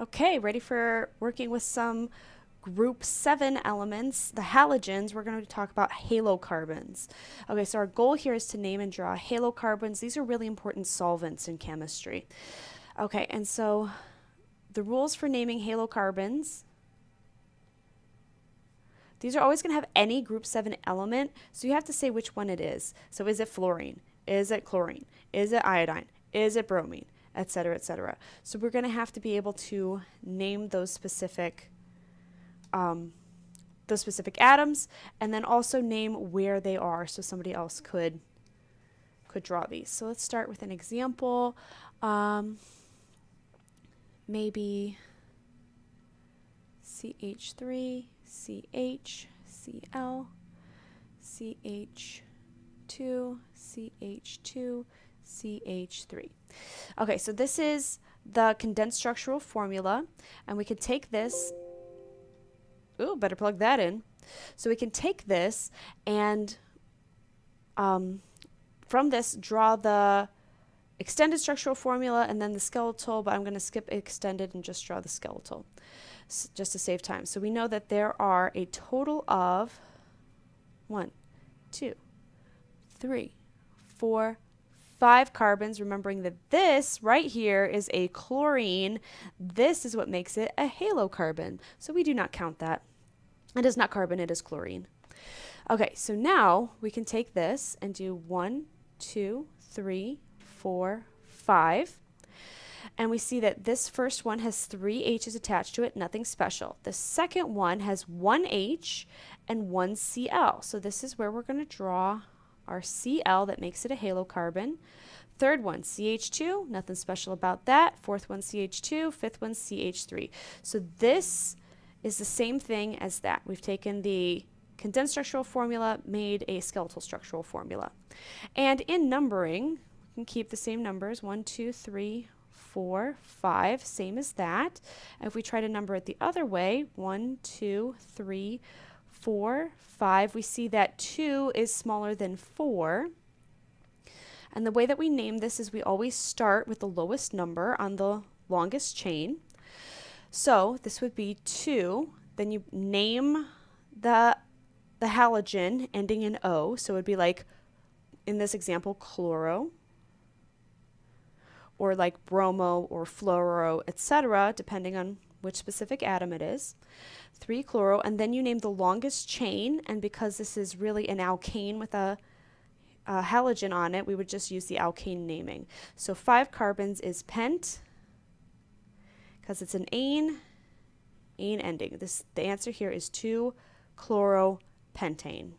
Okay, ready for working with some group 7 elements, the halogens, we're going to talk about halocarbons. Okay, so our goal here is to name and draw halocarbons. These are really important solvents in chemistry. Okay, and so the rules for naming halocarbons, these are always going to have any group 7 element, so you have to say which one it is. So is it fluorine? Is it chlorine? Is it iodine? Is it bromine? Etc., etc. So we're going to have to be able to name those specific um, those specific atoms and then also name where they are so somebody else could could draw these. So let's start with an example. Um, maybe CH3, CH, Cl, CH2, CH2, CH3. Okay, so this is the condensed structural formula, and we can take this Ooh, better plug that in. So we can take this and um, from this draw the extended structural formula and then the skeletal, but I'm going to skip extended and just draw the skeletal just to save time. So we know that there are a total of one, two, three, four, five carbons, remembering that this right here is a chlorine. This is what makes it a halocarbon. So we do not count that. It is not carbon, it is chlorine. Okay, so now we can take this and do one, two, three, four, five. And we see that this first one has three H's attached to it, nothing special. The second one has one H and one Cl. So this is where we're going to draw our Cl that makes it a halocarbon. Third one, CH2, nothing special about that. Fourth one, CH2. Fifth one, CH3. So this is the same thing as that. We've taken the condensed structural formula, made a skeletal structural formula. And in numbering, we can keep the same numbers, 1, 2, 3, 4, 5, same as that. And if we try to number it the other way, 1, 2, 3, four, five, we see that two is smaller than four. And the way that we name this is we always start with the lowest number on the longest chain. So this would be two. Then you name the, the halogen ending in O. So it would be like, in this example, chloro or like bromo or fluoro, etc., depending on which specific atom it is. 3-chloro, and then you name the longest chain, and because this is really an alkane with a, a halogen on it, we would just use the alkane naming. So 5 carbons is pent, because it's an ane, ane ending. This The answer here is 2-chloropentane.